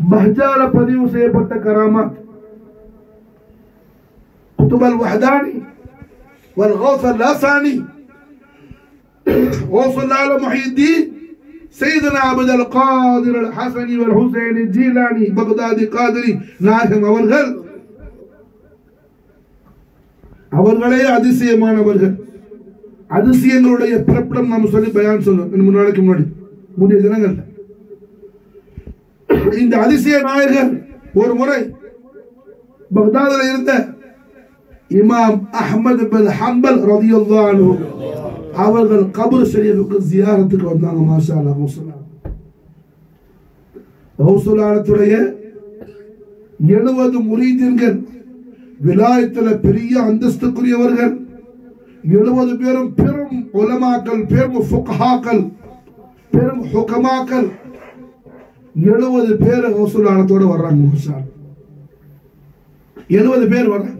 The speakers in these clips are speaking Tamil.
பஹ்ஜால பதிவு செய்யப்பட்ட கராமாத் குத்துப் அல் வஹதானி والغوث اللاساني وصل على محي الدين سيدنا عبد القادر الحسني والحسين الجيلاني بغدادي قادري நாயகம் அவர்கள் அவர்களே அதிசயமானவர்கள் அதிசயங்களுடைய பிறப்பிடம் நாம் சொல்லி பயான் சொன்னோம் இன்னும் மூணு நாளைக்கு முன்னாடி முந்தைய தினங்கள் இந்த அதிசய நாயகர் ஒரு முறை பக்தாதில் இருந்த இமாம் அஹ்மது பின் ஹம்பல் ரதியல்லாஹு அன்ஹு அவர்கள் கபர் ஷரீஃபுக்கு ஜியாரத்துக்கு வந்தாங்க மாஷா அல்லாஹ் ஹவுசுல்லா ஹவுசுல்லாத்துடைய எழுபது முரீதீன்கள் விலாயத்துல பெரிய அந்தஸ்துக்குரியவர்கள் எழுபது பேரும் பெரும் உலமாக்கள் பெரும் ஃபுக்ஹாக்கள் பெரும் ஹுகமாக்கள் எழுபது பேர் ஹவுசுல்லானத்தோட வர்றாங்க மாஷா எழுபது பேர் வர்றாங்க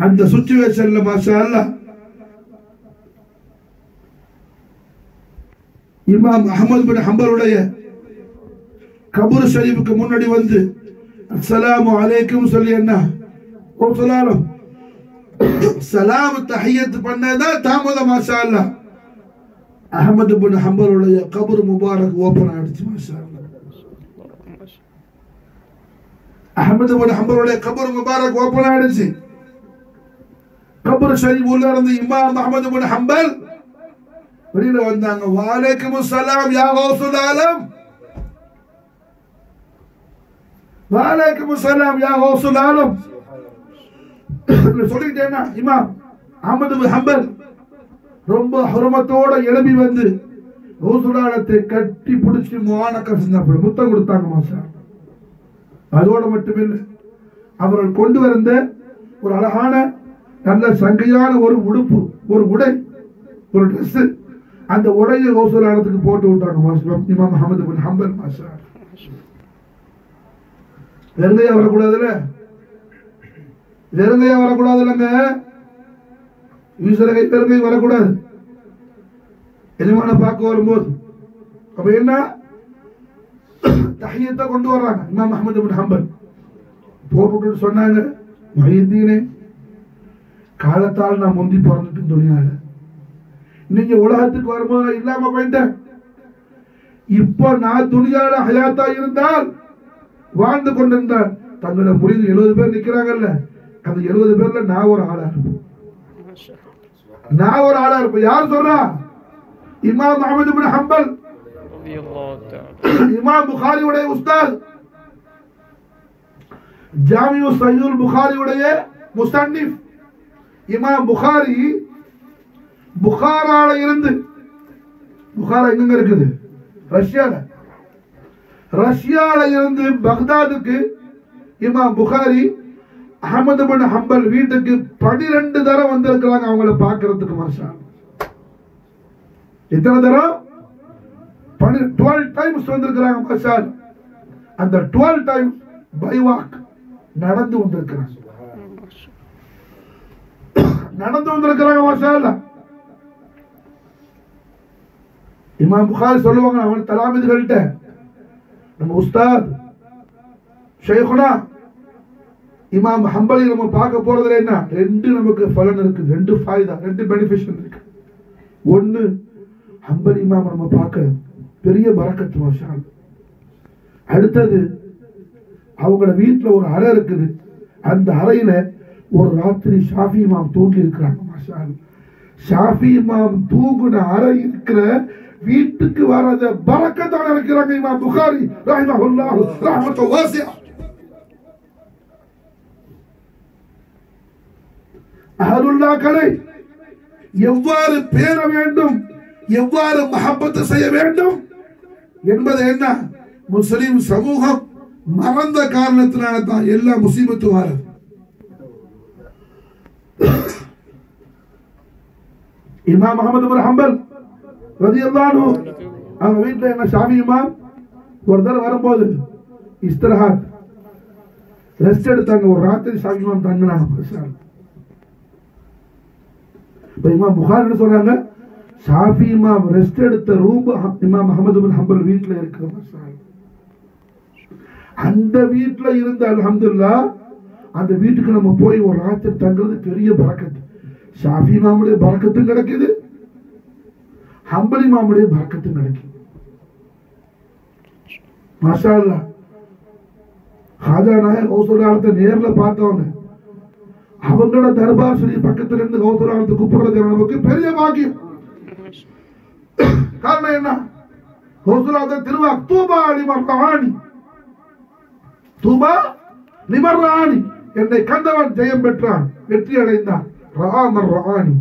அந்த சுச்சுவேஷன்ல மாஷா அல்லாஹ் இமாம் அஹமது பின் ஹம்பருடைய கபூர் ஷரீஃபுக்கு முன்னாடி வந்து அஸ்ஸலாமு அலைக்கும் சொல்லி என்ன? ஓ சொல்லாலும் சலாம் தஹியத் பண்ணதான் தாமதம் மாஷா அல்லாஹ் அஹமது பின் ஹம்பருடைய கபூர் முபாரக் ஓபன் ஆயிடுச்சு மாஷா அகமது அஹமது பின் ஹம்பலுடைய கபூர் முபாரக் ஓபன் ஆயிடுச்சு. கபூர் ஷரீப் உள்ள இருந்து இமாம் அகமது பின் ஹம்பல் வெளியில வந்தாங்க. வாலைக்கும் சலாம் யா கௌசுல் ஆலம். வாலைக்கும் சலாம் யா கௌசுல் ஆலம். சொல்லிட்டேன்னா இமாம் அகமது பின் ஹம்பல் ரொம்ப ஹுரமத்தோட எழுப்பி வந்து கௌசுலாலத்தை கட்டி பிடிச்சி முவானக்கம் செஞ்சாப்படி முத்தம் கொடுத்தாங்க மாசா அதோட மட்டுமில்லை அவர்கள் கொண்டு வந்த ஒரு அழகான நல்ல சங்கையான ஒரு உடுப்பு ஒரு உடை ஒரு ட்ரெஸ் அந்த உடையை கௌசலானத்துக்கு போட்டு விட்டாங்க. மாசம் Imam Ahmad bin Hanbal master. வெறுங்கையா வரக்கூடாதுல்ல? வெறுங்கையா வரக்கூடாது இல்லைங்க ஈஸ்வரகை பெருங்கை வரக்கூடாது. எஜமான பார்க்க வரும்போது. அப்ப என்ன? தஹியத்தை கொண்டு வர்றாங்க. இமாம் அஹமது பின் ஹம்பல். போட்டு சொன்னாங்க மொஹியத்தீனே காலத்தால் நான் முந்தி பிறந்துட்டு துணியால நீங்க உலகத்துக்கு வரும்போது இல்லாம போயிட்டேன். இப்போ நான் துணியால ஹயாத்தா இருந்தால் வாழ்ந்து கொண்டிருந்தால் தங்களோட முடிவு எழுபது பேர் நிற்கிறாங்கல்ல அந்த எழுபது பேர்ல நான் ஒரு ஆளா இருப்பேன். நான் ஒரு ஆளா இருப்பேன். யார் சொல்றா? இமாம் அஹமது பின் ஹம்பல். இமாம் புகாரியுடைய உஸ்தாத் ஜாமியு சையுல் புகாரியுடைய முஸ்தன்னிஃப் இமாம் புகாரி புகாரால இருந்து புகாரா எங்க இருக்குது ரஷ்யால ரஷ்யால இருந்து பக்தாதுக்கு இமாம் புகாரி அகமது பின் ஹம்பல் வீட்டுக்கு பனிரெண்டு தரம் வந்திருக்கிறாங்க அவங்கள பாக்குறதுக்கு மாஷா எத்தனை தரம் டுவெல் டைம்ஸ் வந்திருக்கிறாங்க சார் அந்த டுவெல் டைம் பை வாக் நடந்து வந்திருக்கிறாங்க. நடந்து வந்திருக்கிறாங்க மசால் இமாம் புகார் சொல்லுவாங்க அவன் தலாமிதுகள்கிட்ட நம்ம உஸ்தாத் ஷேகுனா இமாம் ஹம்பலி நம்ம பார்க்க போறதுல என்ன? ரெண்டு நமக்கு பலன் இருக்கு ரெண்டு ஃபாய்தா ரெண்டு பெனிஃபிஷன் இருக்கு. ஒன்னு ஹம்பலி இமாம் நம்ம பார்க்க பெரிய பறக்கத்து மாஷால் அடுத்தது அவங்களோட வீட்டில் ஒரு அறை இருக்குது. அந்த அறையில ஒரு ராத்திரி ஷாஃபி மாம் தூங்கி இருக்கிறாங்க மாஷால் ஷாஃபி மாம் தூங்குன அறை இருக்கிற வீட்டுக்கு வராத பரக்கத்தான இருக்கிறாங்க இமாம் புகாரி ரஹ்மஹுல்லாஹ் ரஹ்மத்து வாசியா. எவ்வாறு பேர வேண்டும் எவ்வாறு மஹப்பத்து செய்ய வேண்டும் என்பது என்ன? முஸ்லிம் சமூகம் மறந்த காரணத்தினால தான் எல்லா முசீபத்து வாரது. இமாம் அகமது பின் ஹம்பல் ரதியல்லாஹு அவங்க வீட்டுல என்ன சாமி இமாம் ஒரு தடவை வரும்போது இஸ்திரஹா ரெஸ்ட் எடுத்தாங்க. ஒரு ராத்திரி சாமி இமாம் தங்கினாங்க. இப்ப இமாம் புகார் என்ன சொல்றாங்க ஷாஃபி இமாம் ரெஸ்ட் எடுத்த ரூம் இமாம் அஹமது பின் ஹம்பல் வீட்டில் இருக்கிற மாஷாஅல்லாஹ். அந்த வீட்டுல இருந்த அலமதுல்லா அந்த வீட்டுக்கு நம்ம போய் ஒரு ராத்திரி தங்குறது பெரிய பறக்கத்து. ஷாஃபி மாமுடைய பறக்கத்தும் கிடைக்குது. ஹம்பலி மாமுடைய பறக்கத்தும் கிடைக்குது. மசாலா ஹாஜா நாயக் கௌசலாலத்தை நேர்ல பார்த்தவங்க அவங்களோட தர்பார் ஸ்ரீ பக்கத்துல இருந்து கௌசலாலத்தை கூப்பிடுறது நமக்கு பெரிய பாக்கியம். காரணம் என்ன? ரோசுலாத திருவா தூபா அலிமர் ராணி தூபா லிமர் ராணி என்னை கண்டவன் ஜெயம் பெற்றான் வெற்றி அடைந்தான். ராமர் ராணி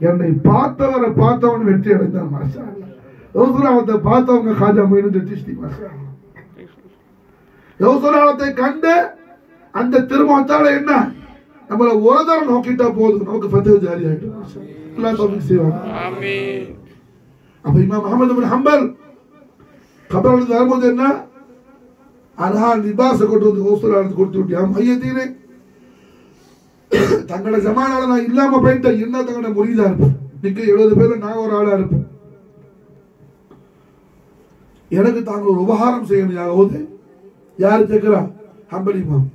என்னை பார்த்தவரை பார்த்தவன் வெற்றி அடைந்தான் மாஷா யோசுலாவத்தை பார்த்தவங்க காஜா மொயினுடைய திஷ்டி மாஷா யோசுலாவத்தை கண்டு அந்த திருமணத்தால என்ன? நம்மள ஒரு தரம் நோக்கிட்டா போதும். நமக்கு பத்து ஜாரி ஆயிட்டு எல்லாம் செய்வாங்க அப்ப இமாம் அகமது பின் ஹம்பல் கபரில் வரும்போது என்ன? அழகா லிபாச கொண்டு வந்து யோசனாலத்து கொடுத்து விட்டியா மையத்தீனே. தங்களோட ஜமானால நான் இல்லாம போயிட்டேன். என்ன தங்களோட முறிதா இருப்பேன் நிக்க எழுபது பேர்ல நான் ஒரு ஆளா இருப்பேன் எனக்கு தாங்கள் ஒரு உபகாரம் செய்யணும் யாராவது யாரு கேட்கிறா? ஹம்பல் இமாம்.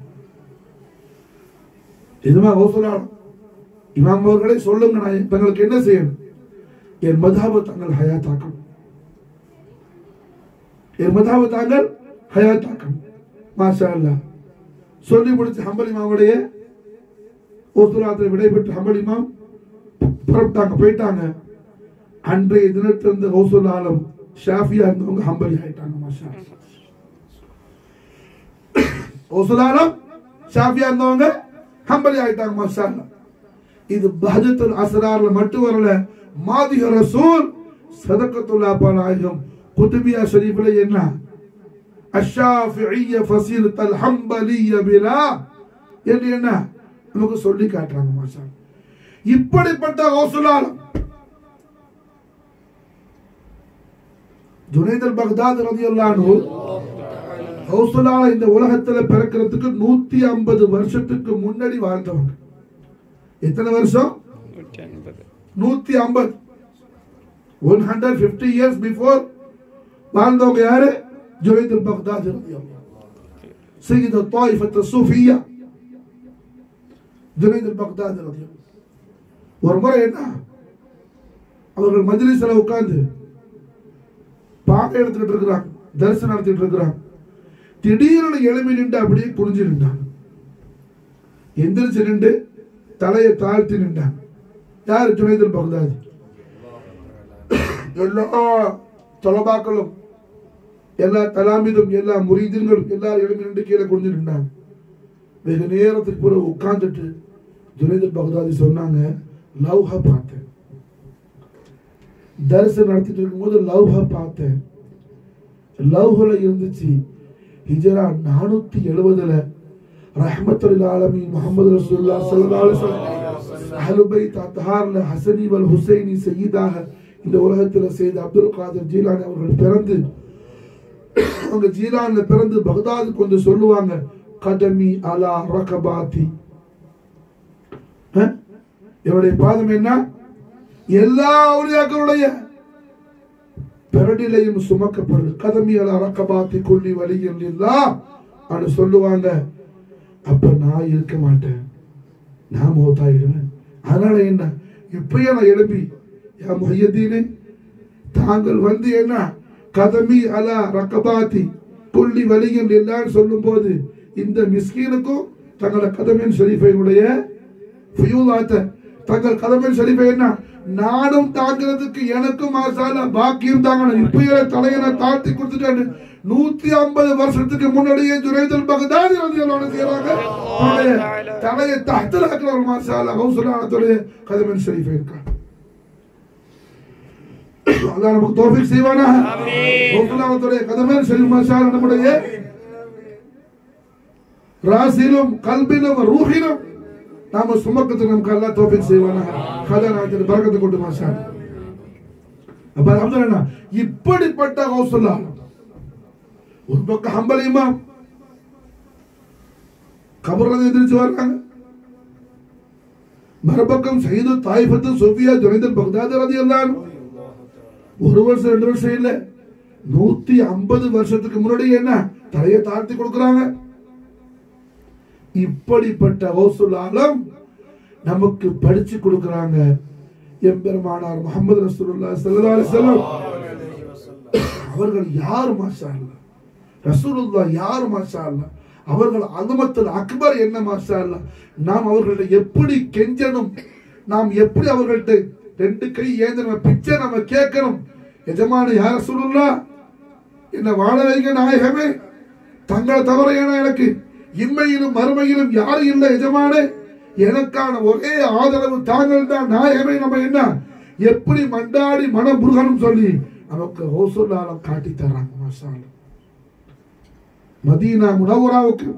இதுமா கௌசலால் இமாம் அவர்களே சொல்லுங்க நான் தங்களுக்கு என்ன செய்யணும்? என் மதாப தாங்கள் ஹயாத்தாக்கணும் என் மதாப தாங்கள் ஹயாத்தாக்கணும் மாஷா அல்லா சொல்லி முடிச்சு ஹம்பல் இமாமுடைய ஓசுராத்தில் விடைபெற்று ஹம்பல் இமாம் புறப்பட்டாங்க போயிட்டாங்க. அன்றைய தினத்திலிருந்து கௌசுல் ஆலம் ஷாஃபியா இருந்தவங்க ஹம்பலி ஆயிட்டாங்க மாஷா அல்லாஹ். ஒசுலாலம் ஷாஃபியா இருந்தவங்க ஹம்பலி ஆயிட்டாங்க மாஷா இது பஹஜத்துல் அஸ்ரார்ல மட்டும் வரல மாதிக ரசூல் சதக்கத்துல்லா பாலாயம் குதுபியா ஷரீஃபில் என்ன? அஷாஃபிய ஃபசீலத் அல் ஹம்பலிய பிலா. என்று என்ன? நமக்கு சொல்லி காட்டுறாங்க மாஷா இப்படிப்பட்ட ஒசுலாலம் ஜுனைதல் பக்தாத் ரலியல்லாஹு அன்ஹு ஹவுசுலால இந்த உலகத்துல பிறக்கிறதுக்கு நூத்தி ஐம்பது வருஷத்துக்கு முன்னாடி வாழ்ந்தவங்க. எத்தனை வருஷம்? ஐம்பது. நூத்தி ஐம்பது one hundred fifty years before வாழ்ந்தவங்க யாரு ஜுனைத் பக்தாத் سيد الطائفة الصوفية جنيد البغداد رضي الله ஒரு முறை என்ன அவர்கள் மஜ்லிஸ்ல உட்கார்ந்து பாடம் எடுத்துக்கிட்டு இருக்கிறாங்க தரிசனம் நடத்திட்டு இருக்கிறாங்க திடீர்னு எழுப்பி நின்று அப்படியே குனிஞ்சு நின்றாங்க எந்திரிச்சு நின்று தலையை தாழ்த்தி நின்றாங்க யார் ஜுனைதுல் பகதாதி? எல்லா தொலபாக்களும் எல்லா தலாமிதும் எல்லா முரீதின்களும் எல்லாரும் எழுப்பி நின்று கீழே குனிஞ்சு நின்றாங்க. வெகு நேரத்துக்கு பிறகு உட்கார்ந்துட்டு ஜுனைதுல் பகதாதி சொன்னாங்க லவ்ஹ பார்த்தேன். தரிசனம் நடத்திட்டு இருக்கும்போது லவ்ஹ பார்த்தேன். லவ்ஹில் இருந்துச்சு ஹிஜரா நானூத்தி எழுபதுல ரஹ்மத்துல் ஆலமீன் முகமது ரசூலுல்லாஹ் ஸல்லல்லாஹு அலைஹி வஸல்லம் ஹசனி வல் ஹுசைனி சையீதாக இந்த உலகத்தில் செய்த அப்துல் காதர் ஜீலானி அவர்கள் பிறந்து அவங்க ஜீலான்ல பிறந்து பகதாது கொஞ்சம் சொல்லுவாங்க கதமி அலா ரகபாத்தி. அஹ்? என்னுடைய பாதம் என்ன? எல்லா அவுலியாக்களுடைய பெரடிலையும் சுமக்கப்படுது. கதமி அலா ரகபாத்தி கொல்லி வலியில் இல்லா அப்படின்னு சொல்லுவாங்க. அப்ப நான் இருக்க மாட்டேன். நான் மௌத்தாயிடுவேன். அதனால என்ன? இப்பயே நான் எழுப்பி என் மையத்தீனே தாங்கள் வந்து என்ன? கதமி அலா ரக்கபாத்தி புள்ளி வலிகள் எல்லாரும் சொல்லும்போது இந்த மிஸ்கீனுக்கும் தங்களை கதமின் ஷரீஃபைனுடைய ஃபியூலாத்த தங்கள் கதமின் ஷெரீஃபை என்ன? நானும் தாங்கிறதுக்கு எனக்கும் மாசால பாக்கியம் தாங்கணும். இப்பயே தலையனை தாழ்த்தி கொடுத்துட்டேன் நூத்தி ஐம்பது வருஷத்துக்கு முன்னாடியே ஜுரைதல் பகதாதி ரலியல்லாஹு செய்யறாங்க அவருடைய தலையை தஹ்தலாக்குற ஒரு மாசால கௌசலானத்துடைய கதமின் ஷரீஃபை இருக்காங்க அல்லாஹ் நமக்கு தௌஃபீக் செய்வானா? கௌசலானத்துடைய கதமின் ஷரீஃப் மாசால நம்முடைய ராசிலும் கல்பிலும் ரூஹிலும் நாம சுமக்கத்துக்கு நமக்கு அல்லா தோஃபிக் செய்வானா? கதை நான் பறக்கத்தை கொண்டு மாஷா அப்ப அல்ஹம்துலில்லாஹ் இப்படிப்பட்ட கௌசல்லா ஒரு பக்கம் ஹம்பல் இமாம். கபர்ல எந்திரிச்சு வர்றாங்க. மறுபக்கம் சைது தாய்பத்து சோஃபியா ஜுனைதல் பக்தாத் ரலியல்லாஹு எல்லாம் ஒரு வருஷம் ரெண்டு வருஷம் இல்ல. நூத்தி ஐம்பது வருஷத்துக்கு முன்னாடி என்ன? தலையை தாழ்த்தி கொடுக்குறாங்க. இப்படிப்பட்ட ஹவுசுல் ஆலம் நமக்கு படிச்சு கொடுக்குறாங்க. எம்பெருமானார் முகமது ரசூலுல்லாஹி ஸல்லல்லாஹு அலைஹி அவர்கள் யார் மாஷா ரசூலுல்லா யார் மாஷா அல்லா அவர்கள் அனுமத்தில் அக்பர் என்ன மாஷா அல்லா நாம் அவர்கள்ட்ட எப்படி கெஞ்சணும்? நாம் எப்படி அவர்கள்ட்ட ரெண்டு கை ஏந்தணும் பிச்சை நம்ம கேட்கணும்? எஜமான யார் ரசூலுல்லா என்ன வாழ வைங்க நாயகமே? தங்களை தவிர ஏன்னா எனக்கு? இம்மையிலும் மறுமையிலும் யாரும் இல்லை எஜமானே? எனக்கான ஒரே ஆதரவு தாங்கள் தான் நாயகமே நம்ம என்ன? எப்படி மண்டாடி மனம் முருகனும் சொல்லி நமக்கு ஹோசுல்லாலம் காட்டி தர்றாங்க மாஷா மதீனா முனவராவுக்கு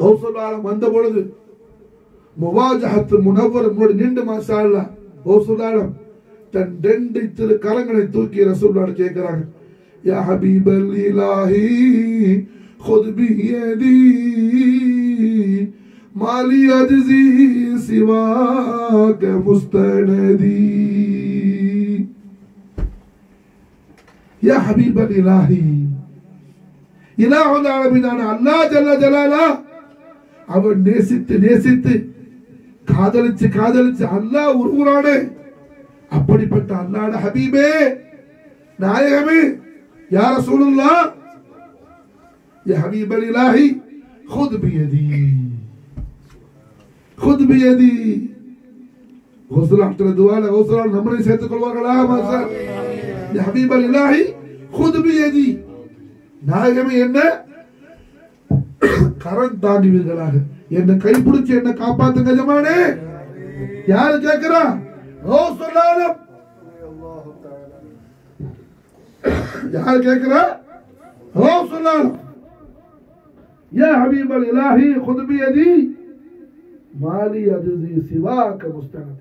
ஹோசுல்லாலம் வந்த பொழுது முவாஜஹத்து முனவர் முன்னாடி நின்று மாஷா அல்லாஹ் ஹோசுல்லாலம் தன் ரெண்டு திரு கரங்களை தூக்கி ரசூல்லாட கேட்கிறாங்க யா ஹபீபல் இலாஹி خذ بيدي ما لي أجزي سواك مستندي يا حبيب الإله إله العالمين أنا الله جل جلاله அவன் நேசித்து நேசித்து காதலிச்சு காதலிச்சு அல்லாஹ் உருவுறானே அப்படிப்பட்ட அல்லாட ஹபீபே நாயகமே யார சூழல்லா يا حبيب الإله خذ بيدي خذ بيدي غسل அட்டல துவால غسل நம்மளை சேர்த்துக் கொள்வார்களா மாஸ்டர் يا حبيب الإله خذ بيدي நாயகமே என்ன கரம் தாண்டுவீர்களாக என்ன கைப்பிடிச்சு என்ன காப்பாத்துங்க ஜமானே யாரு கேட்கிறா ஓ சொல்லாலும் யாரு கேட்கிறா ஓ சொல்லாலும் يا حبيب الإله خذ بيدي ما لي أجزي سواك مستند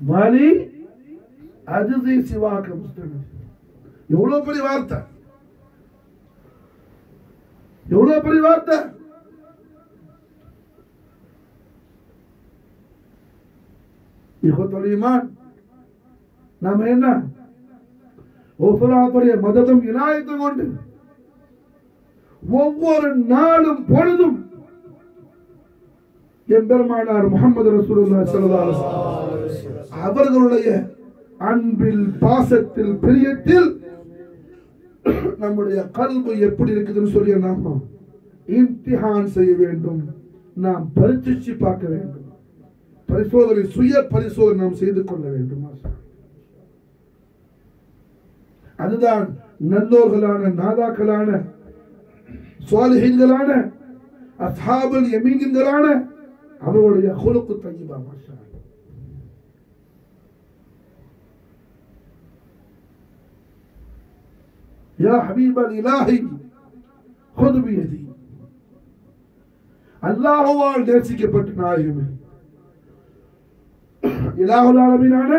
ما لي أجزي سواك مستند எவ்வளவு பெரிய வார்த்தை? எவ்வளவு பெரிய வார்த்தை? இஹத்துல் ஈமான். நாம என்ன? ஒவ்வொருடைய மதத்தும் இலாயத்தை கொண்டு ஒவ்வொரு நாளும் பொழுதும் எம்பெருமானார் முகமது ரசூலுல்லாஹி அவர்களுடைய அன்பில் பாசத்தில் பிரியத்தில் நம்முடைய கல்வி எப்படி இருக்குதுன்னு சொல்லி நாம இம்திஹான் செய்ய வேண்டும். நாம் பரிச்சிச்சு பார்க்க வேண்டும். பரிசோதனை சுய பரிசோதனை நாம் செய்து கொள்ள வேண்டும் அதுதான் நல்லோர்களான நாதாக்களான சுவாலிஹீன்களான அசாபல் யமீன்களான அவருடைய குலுக்கு தங்கிபா மாஷா அல்லாஹ். يا حبيب الإله خذ بيدي அல்லாஹுவால் நேசிக்கப்பட்ட நாயகமே இலாஹுல் ஆலமீனான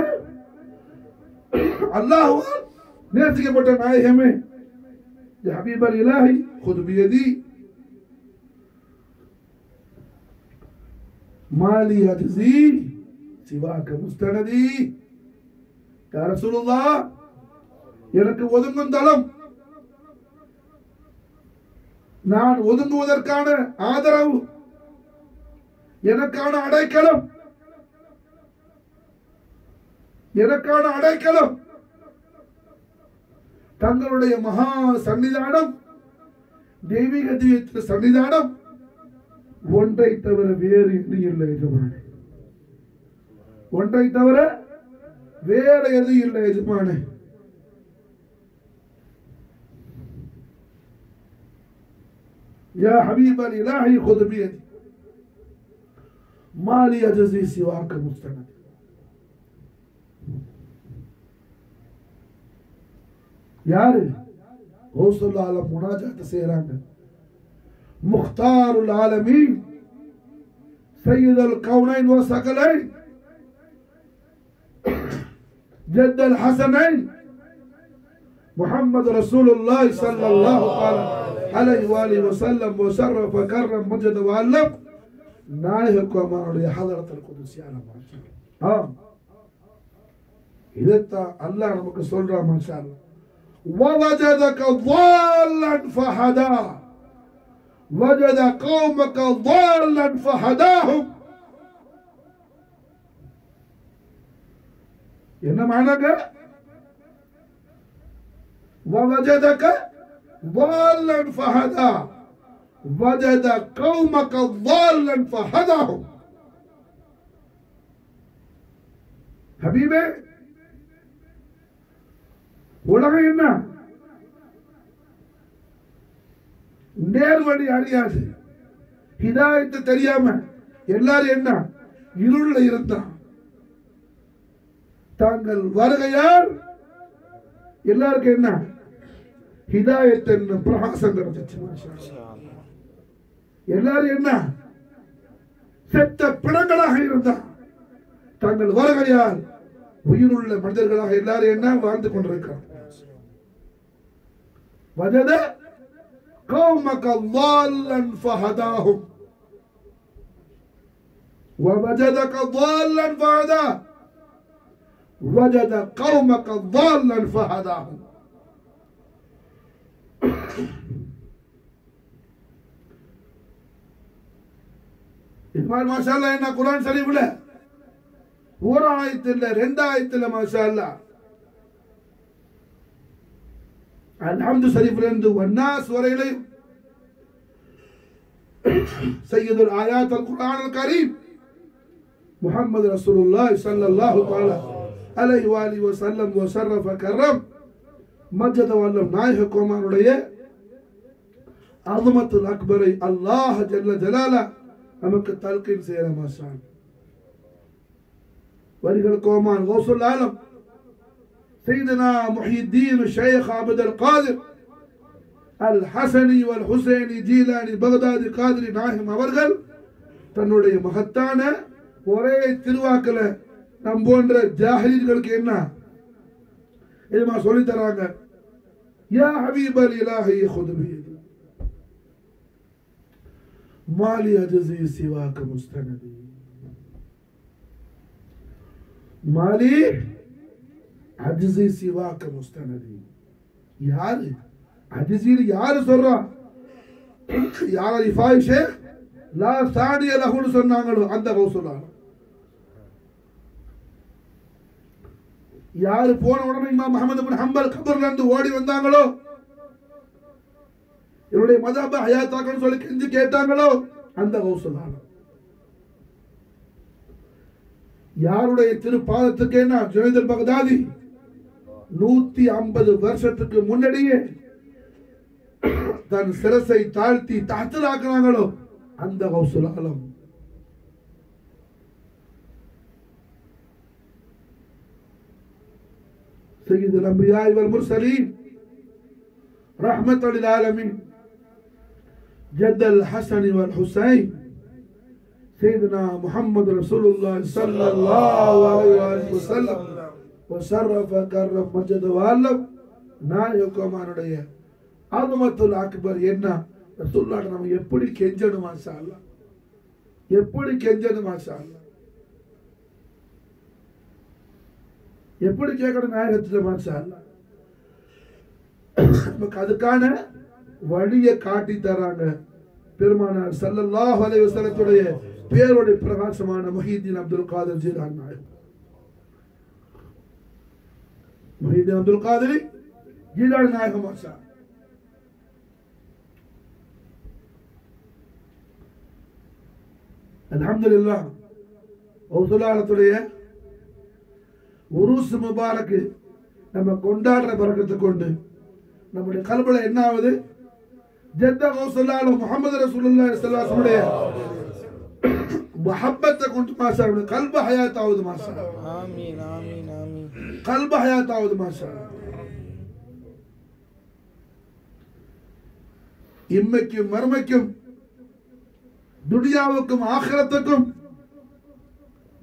அல்லாஹுவால் நேசிக்கப்பட்ட நாயகமே يا حبيب الإله خذ بيدي مالي أجزي سواك مستندي يا رسول الله எனக்கு ஒதுங்கும் தளம் நான் ஒதுங்குவதற்கான ஆதரவு எனக்கான அடைக்கலம் எனக்கான அடைக்கலம் தங்களுடைய மகா சன்னிதானம் தெய்வீக தீவத்தின் சன்னிதானம் ஒன்றை தவிர வேறு எது இல்லை எஜமானே. ஒன்றை தவிர வேற எது இல்லை எஜமானே. يا حبيب الإله خذ بيدي ما لي أجزي سواك مستند யாரு ஹோசுல்லால முனாஜாத் செய்யறாங்க முக்தாருல் ஆலமீன் சையதுல் கவுனைன் வ சகலைன் جد الحسنين محمد رسول الله صلى الله عليه وآله وسلم وشرف وكرم مجد وعلم நாயகம் அவனுடைய ஹதரத்தில் குதிசியான ஆ இதைத்தான் அல்லாஹ் நமக்கு சொல்றான் மாஷா அல்லாஹ் ووجدك ضالا فهدى وجد قومك ضالا فهداهم என்ன மானாங்க ووجدك ضالا فهدى وجد قومك ضالا فهداهم ஹபீபே உலகம் என்ன நேர்வழி அறியாது ஹிதாயத்து தெரியாம எல்லாரும் என்ன இருள்ல இருந்தான் தாங்கள் வருகையால் எல்லாருக்கும் என்ன ஹிதாயத் என்னும் பிரகாசம் கிடைச்சிச்சு மாஷா அல்லாஹ். எல்லாரும் என்ன செத்த பிணங்களாக இருந்தான் தாங்கள் வருகையால் உயிருள்ள மனிதர்களாக எல்லாரும் என்ன வாழ்ந்து கொண்டிருக்கிறார் وجد قومك ضالا فهداهم ووجدك ضالا فهداه وجد قومك ضالا فهداهم இக்பால் மாஷா அல்லாஹ் என்ன குர்ஆன் ஷரீஃப்ல ஒரு ஆயத்து இல்ல ரெண்டு ஆயத்து இல்ல மாஷா அல்லாஹ் அல்ஹம்து ஷரீஃப்ல இருந்து வன்னாஸ் வரையிலையும் سيد الآيات القرآن الكريم محمد رسول الله صلى الله تعالى عليه وآله وسلم وشرف كرم மஜத வல்லம் நாயக கோமானுடைய அசமத்துல் அக்பரை அல்லாஹ் ஜல்ல ஜலாலா நமக்கு தல்கீன் செய்யற மாசான் வரிகள் கோமான் கௌசுல் ஆலம் سيدنا محي الدين الشيخ عبد القادر الحسني والحسيني جيلاني பகதாதி காதிரி நாயகம் அவர்கள் தன்னுடைய மகத்தான ஒரே திருவாக்கல நம் போன்ற ஜாஹில்களுக்கு என்ன இதுமா சொல்லி தராங்க யா ஹபீப் அல் இலாஹி خذ بيدي மாலி அஜசி சிவாக்க முஸ்தனதி மாலி அஜசி சிவாக்க முஸ்தனதி யாரு அஜிசின்னு யாரு சொல்றா யார் ரிஃபாய் ஷேக் லா சானிய லஹுன்னு சொன்னாங்களோ அந்த கௌசுலான யாரு போன உடனே இமாம் முகமது பின் ஹம்பல் கபர்ல இருந்து ஓடி வந்தாங்களோ என்னுடைய மதப ஹயாத்தாக்கன்னு சொல்லி கெஞ்சி கேட்டாங்களோ அந்த கௌசுலான யாருடைய திருப்பாதத்துக்கு என்ன ஜுனைதல் பகதாதி நூத்தி ஐம்பது வருஷத்துக்கு முன்னாடியே தன் சிரசை தாழ்த்தி தாத்தலாக்குறாங்களோ அந்த கௌசுலாலம் سيد الأنبياء والمرسلين رحمة للعالمين جد الحسن والحسين سيدنا محمد رسول الله صلى الله عليه وسلم وشرف كرم مجد وعلم நாயகமானுடைய ஆதமத்துல் அக்பர் என்ன ரசூலுல்லாஹ் நம்ம எப்படி கெஞ்சணும் மாஷா அல்லாஹ் எப்படி கெஞ்சணும் மாஷா அல்லாஹ் எப்படி கேட்கணும் நாயகத்துல மாஷா அல்லாஹ் நமக்கு அதுக்கான வழியை காட்டி தராங்க. பெருமானார் ஸல்லல்லாஹு அலைஹி பேருடைய பிரகாசமான மஹீதீன் அப்துல் காதர் ஜீலான் நாயகம் மஹீதீன் அப்துல் காதரி ஜீலான் நாயகம் மாஷா அலமதுல்லா ஒசுலாலத்துடைய உருஸ் முபாரக்கு நம்ம கொண்டாடுற பறக்கத்தை கொண்டு நம்முடைய கல்பலை என்ன ஆகுது ஜெத்த கௌசல்லால முகமது ரசூலுல்லாஹி ஸல்லல்லாஹு அலைஹி வஸல்லம் மாஷா அல்லாஹ். இம்மைக்கும் மறுமைக்கும் துனியாவுக்கும் ஆகிரத்துக்கும்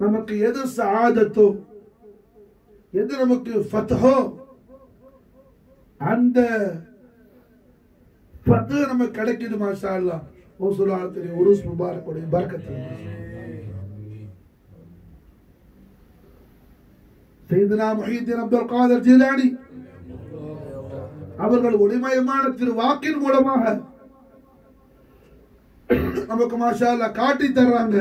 நமக்கு எது சாதத்தோ எது நமக்கு அந்த ஃபத்து நமக்கு கிடைக்குது மாஷா அல்லா ஓசுலாத்திரி ஒரு முபாரக்குடைய பர்க்கத்தில். செய்தனா முஹீத்தின் அப்துல் காதர் ஜீலானி. அவர்கள் ஒளிமயமான திரு வாக்கின் மூலமாக நமக்கு மாஷா அல்லா காட்டி தர்றாங்க.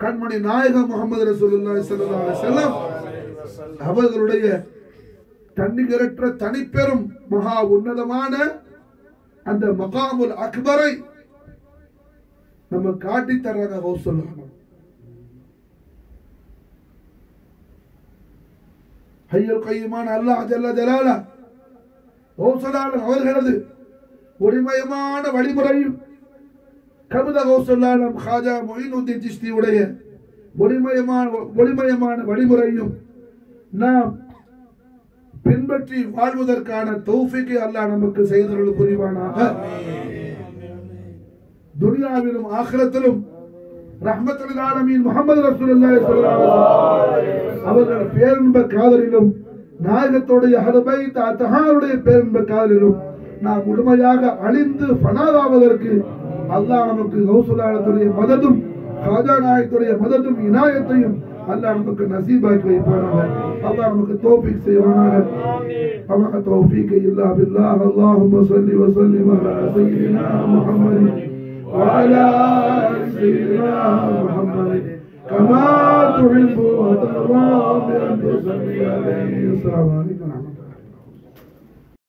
கண்மணி நாயகம் முகமது ரசூலுல்லாஹி ஸல்லல்லாஹு அலைஹி வஸல்லம் அவர்களுடைய தன்னிகரற்ற தனிப்பெரும் மகா உன்னதமான அந்த மகாமுல் அக்பரை நம்ம காட்டி தர்றாங்க கௌசல் ஐயல் கையுமான அல்லாஹ் ஜல்ல ஜலால கௌசலால் அவர்களது ஒளிமயமான வழிமுறையும் கவித கௌசல்லாலம் ஹாஜா மொயினுদ্দিন ஜிஸ்தியுடைய ஒளிமயமான ஒளிமயமான வழிமுறையும் நாம் பின்பற்றி வாழ்வதற்கான தௌஃபிக்கை அல்லாஹ் நமக்கு செய்தருள் புரிவானாக. துனியாவிலும் ஆகிரத்திலும் ரஹ்மத்துல் ஆலமீன் ரசூலுல்லாஹி ஸல்லல்லாஹு அவர்கள் பேரன்ப காதலிலும் நாயகத்துடைய ஹதபைத் அத்தஹாருடைய பேரன்ப காதலிலும் நாம் முழுமையாக அழிந்து ஃபனாதாவதற்கு அல்லாஹ் நமக்கு கௌசுலானத்துடைய மததும் காஜா நாயகத்துடைய மததும் இனாயத்தையும் اللہ ہم کو نصیب ہے کوئی پڑھا ہے اللہ ہم کو توفیق سے ہونا وسلم على سيدنا محمد وعلى سيدنا محمد كما تحب وترضى بأن تصلي عليه صلوات